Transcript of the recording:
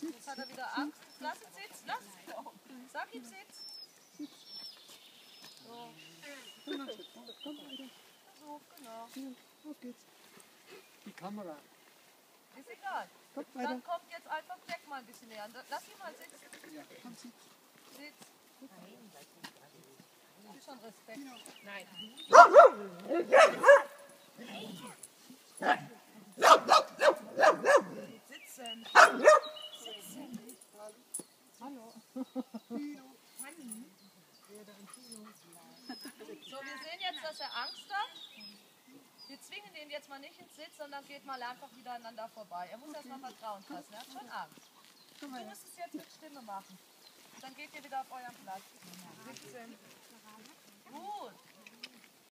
Jetzt hat er wieder Angst. Lass ihn sitzen, lass ihn. Sag ihm Sitz. So. So, genau. Auf geht's. Die Kamera. Ist egal. Weiter. Dann kommt jetzt einfach Jack mal ein bisschen näher. Lass ihn mal sitzen. Ja, komm, sitz. Sitz. Ist schon Respekt. Nein. Sitzen. Sitzen. Hallo. So, wir sehen jetzt, dass er Angst hat. Wir zwingen ihn jetzt mal nicht ins Sitz, sondern geht mal einfach wieder aneinander vorbei. Er muss erst mal Vertrauen fassen. Er hat schon Angst. Du musst es jetzt mit Stimme machen. Dann geht ihr wieder auf euren Platz. Sitzen. Gut.